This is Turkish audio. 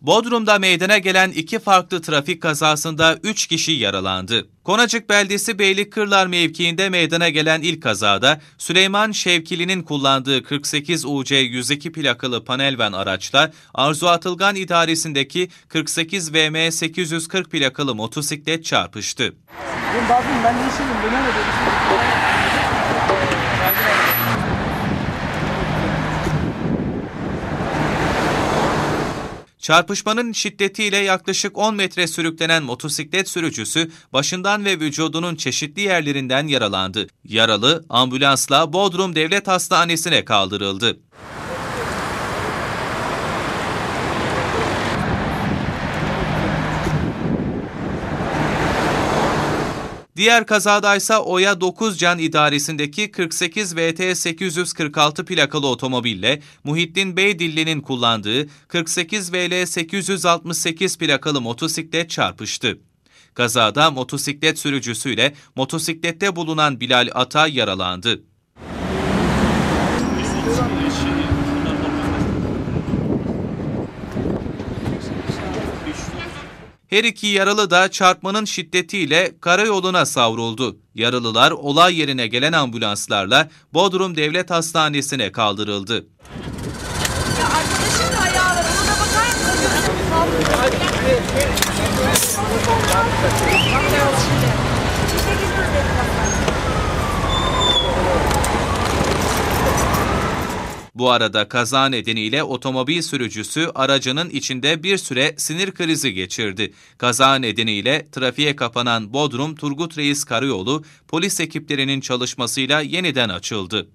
Bodrum'da meydana gelen iki farklı trafik kazasında 3 kişi yaralandı. Konacık Beldesi Beylikkırlar mevkiinde meydana gelen ilk kazada Süleyman Şevkili'nin kullandığı 48 UC 102 plakalı panel van araçla Arzu Atılgan idaresindeki 48 VM 840 plakalı motosiklet çarpıştı. Ben ben dönemedim. Çarpışmanın şiddetiyle yaklaşık 10 metre sürüklenen motosiklet sürücüsü başından ve vücudunun çeşitli yerlerinden yaralandı. Yaralı ambulansla Bodrum Devlet Hastanesi'ne kaldırıldı. Diğer kazadaysa Oya 9 Can idaresindeki 48 VT 846 plakalı otomobille Muhittin Beydilli'nin kullandığı 48 VL 868 plakalı motosiklet çarpıştı. Kazada motosiklet sürücüsüyle motosiklette bulunan Bilal Ata yaralandı. Her iki yaralı da çarpmanın şiddetiyle karayoluna savruldu. Yaralılar olay yerine gelen ambulanslarla Bodrum Devlet Hastanesi'ne kaldırıldı. Bu arada kaza nedeniyle otomobil sürücüsü aracının içinde bir süre sinir krizi geçirdi. Kaza nedeniyle trafiğe kapanan Bodrum Turgut Reis Karayolu polis ekiplerinin çalışmasıyla yeniden açıldı.